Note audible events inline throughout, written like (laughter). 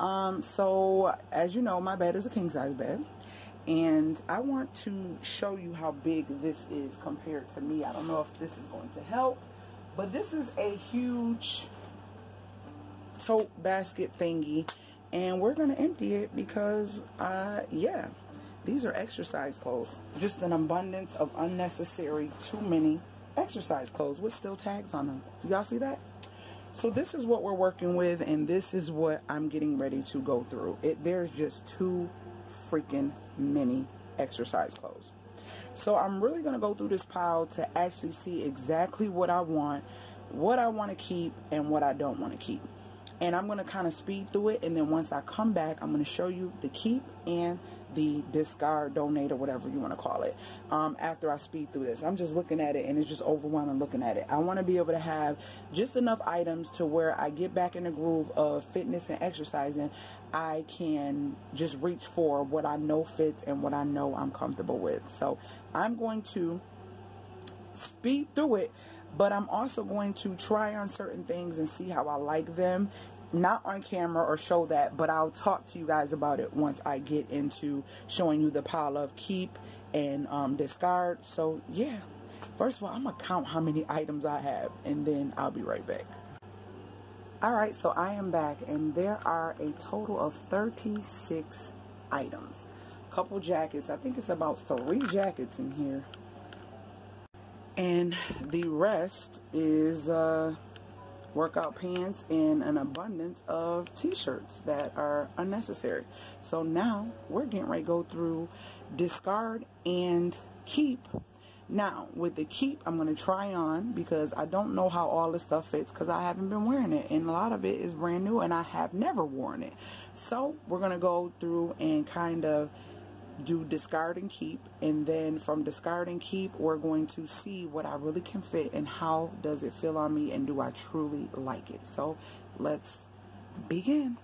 Um, so as you know, my bed is a king size bed. And I want to show you how big this is compared to me. I don't know if this is going to help, but this is a huge tote basket thingy. And we're to empty it because, uh, yeah, these are exercise clothes. Just an abundance of unnecessary, too many exercise clothes with still tags on them. Do y'all see that? So this is what we're working with and this is what I'm getting ready to go through. It There's just too freaking many exercise clothes. So I'm really going to go through this pile to actually see exactly what I want, what I want to keep, and what I don't want to keep. And I'm going to kind of speed through it. And then once I come back, I'm going to show you the keep and the discard, donate, or whatever you want to call it um, after I speed through this. I'm just looking at it and it's just overwhelming looking at it. I want to be able to have just enough items to where I get back in the groove of fitness and exercising. I can just reach for what I know fits and what I know I'm comfortable with. So I'm going to speed through it but I'm also going to try on certain things and see how I like them not on camera or show that, but I'll talk to you guys about it once I get into showing you the pile of keep and um, discard. So yeah, first of all, I'm gonna count how many items I have and then I'll be right back. All right, so I am back and there are a total of 36 items. Couple jackets, I think it's about three jackets in here. And the rest is uh, workout pants and an abundance of t-shirts that are unnecessary. So now we're getting ready to go through discard and keep. Now with the keep I'm going to try on because I don't know how all this stuff fits because I haven't been wearing it and a lot of it is brand new and I have never worn it. So we're going to go through and kind of do discard and keep and then from discard and keep we're going to see what I really can fit and how does it feel on me and do I truly like it. So let's begin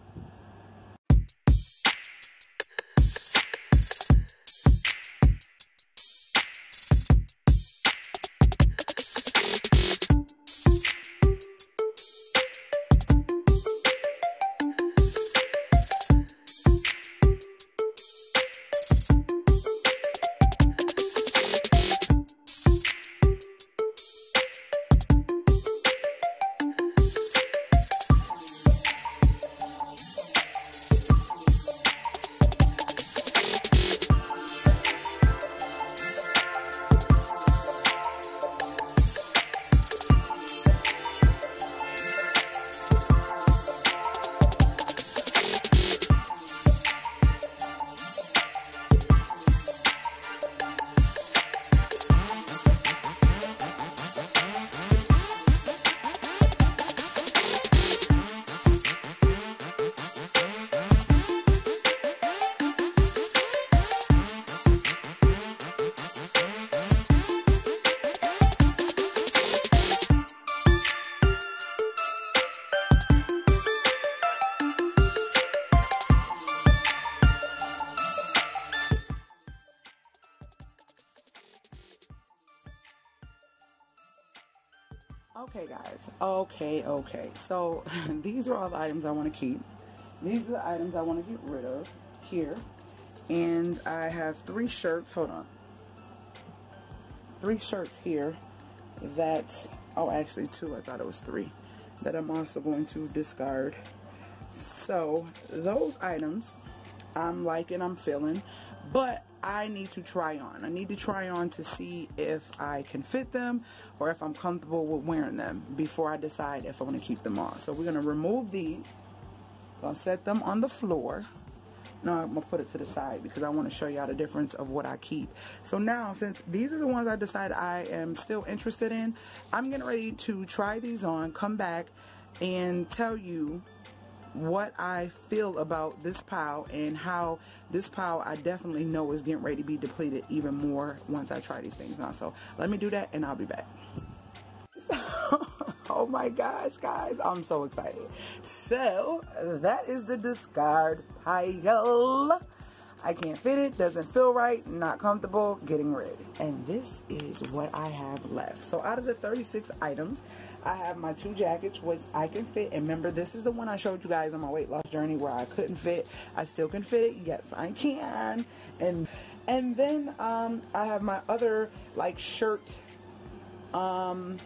Okay, guys. Okay, okay. So (laughs) these are all the items I want to keep. These are the items I want to get rid of here. And I have three shirts. Hold on. Three shirts here that, oh, actually two. I thought it was three. That I'm also going to discard. So those items I'm liking, I'm feeling. But I need to try on. I need to try on to see if I can fit them or if I'm comfortable with wearing them before I decide if I want to keep them on. So we're going to remove these. Gonna set them on the floor. No, I'm gonna put it to the side because I want to show y'all the difference of what I keep. So now, since these are the ones I decided I am still interested in, I'm getting ready to try these on, come back, and tell you what I feel about this pile and how this pile I definitely know is getting ready to be depleted even more once I try these things now. So let me do that and I'll be back. (laughs) So, oh my gosh, guys, I'm so excited. So that is the discard pile. I can't fit it, doesn't feel right, not comfortable, getting rid. And this is what I have left. So out of the 36 items, I have my two jackets, which I can fit. And remember, this is the one I showed you guys on my weight loss journey where I couldn't fit. I still can fit it. Yes, I can. And and then um, I have my other like shirt um,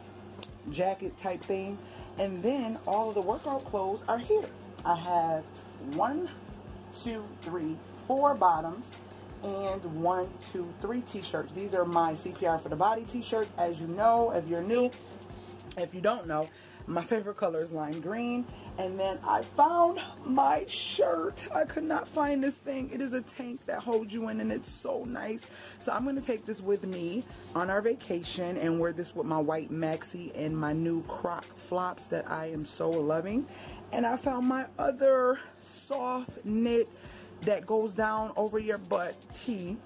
jacket type thing. And then all of the workout clothes are here. I have one, two, three, four bottoms and one, two, three t-shirts. These are my CPR for the body t-shirts. As you know, if you're new, if you don't know, my favorite color is lime green. And then I found my shirt. I could not find this thing. It is a tank that holds you in and it's so nice. So I'm going to take this with me on our vacation and wear this with my white maxi and my new croc flops that I am so loving. And I found my other soft knit that goes down over your butt tee.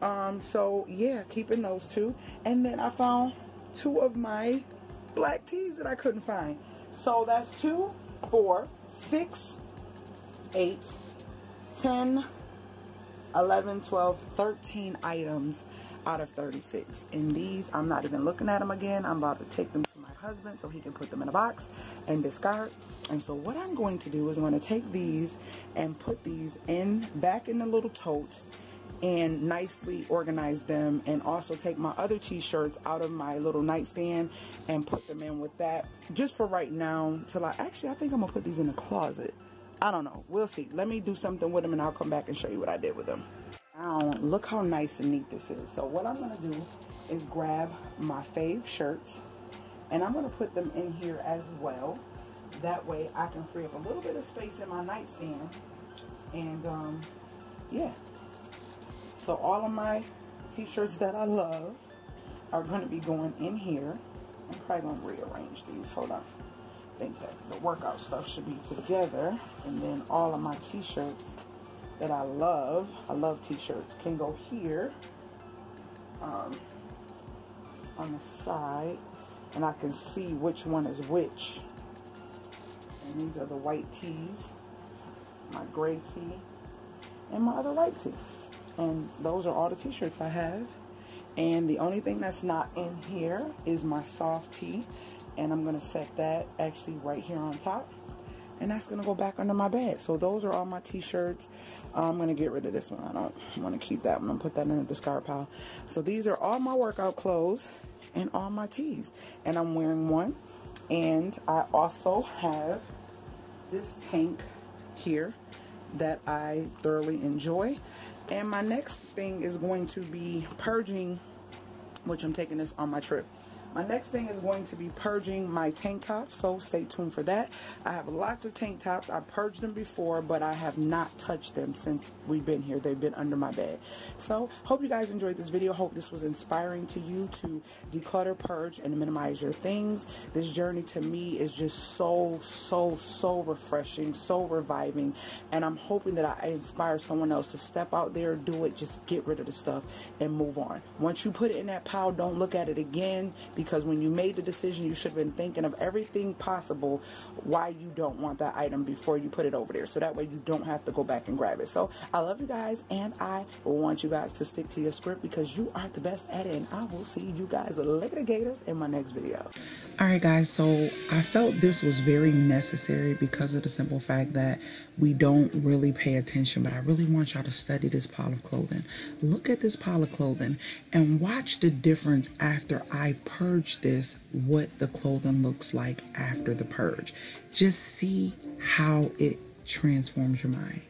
Um, so yeah, keeping those two. And then I found two of my black tees that I couldn't find. So that's two, four, six, eight, 10, 11, 12, 13 items out of 36. And these, I'm not even looking at them again. I'm about to take them to my husband so he can put them in a box and discard. And so what I'm going to do is I'm going to take these and put these in back in the little tote and nicely organize them and also take my other t-shirts out of my little nightstand and put them in with that just for right now till I actually I think I'm gonna put these in the closet. I don't know. We'll see. Let me do something with them and I'll come back and show you what I did with them. Now look how nice and neat this is. So what I'm gonna do is grab my fave shirts and I'm gonna put them in here as well. That way I can free up a little bit of space in my nightstand and um yeah so all of my t-shirts that I love are going to be going in here. I'm probably going to rearrange these. Hold on. I think that the workout stuff should be together. And then all of my t-shirts that I love, I love t-shirts, can go here um, on the side. And I can see which one is which. And these are the white tees, my gray tee, and my other white tee. And those are all the t-shirts I have. And the only thing that's not in here is my soft tee. And I'm going to set that actually right here on top. And that's going to go back under my bed. So those are all my t-shirts. I'm going to get rid of this one. I don't want to keep that one. I'm going to put that in the discard pile. So these are all my workout clothes and all my tees. And I'm wearing one. And I also have this tank here that I thoroughly enjoy. And my next thing is going to be purging, which I'm taking this on my trip. My next thing is going to be purging my tank tops, so stay tuned for that. I have lots of tank tops. I purged them before, but I have not touched them since we've been here. They've been under my bed. So, hope you guys enjoyed this video. Hope this was inspiring to you to declutter, purge, and minimize your things. This journey to me is just so, so, so refreshing, so reviving, and I'm hoping that I inspire someone else to step out there, do it, just get rid of the stuff, and move on. Once you put it in that pile, don't look at it again because when you made the decision, you should have been thinking of everything possible why you don't want that item before you put it over there. So that way you don't have to go back and grab it. So I love you guys and I want you guys to stick to your script because you are the best at it. And I will see you guys later, Gators, in my next video. All right, guys. So I felt this was very necessary because of the simple fact that we don't really pay attention, but I really want y'all to study this pile of clothing. Look at this pile of clothing and watch the difference after I purge this, what the clothing looks like after the purge. Just see how it transforms your mind.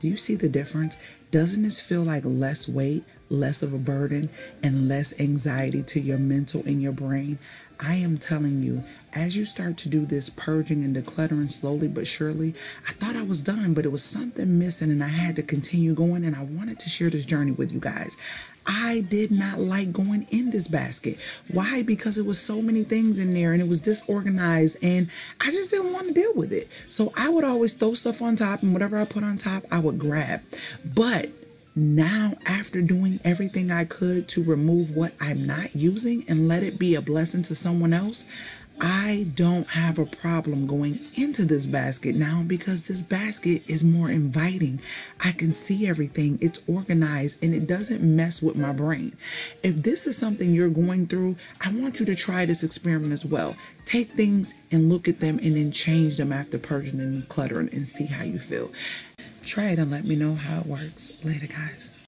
Do you see the difference? Doesn't this feel like less weight, less of a burden, and less anxiety to your mental and your brain? I am telling you, as you start to do this purging and decluttering slowly but surely, I thought I was done, but it was something missing and I had to continue going. And I wanted to share this journey with you guys. I did not like going in this basket. Why? Because it was so many things in there and it was disorganized and I just didn't want to deal with it. So I would always throw stuff on top and whatever I put on top, I would grab. But now after doing everything I could to remove what I'm not using and let it be a blessing to someone else, I don't have a problem going into this basket now because this basket is more inviting. I can see everything, it's organized, and it doesn't mess with my brain. If this is something you're going through, I want you to try this experiment as well. Take things and look at them and then change them after purging and cluttering and see how you feel. Try it and let me know how it works. Later, guys.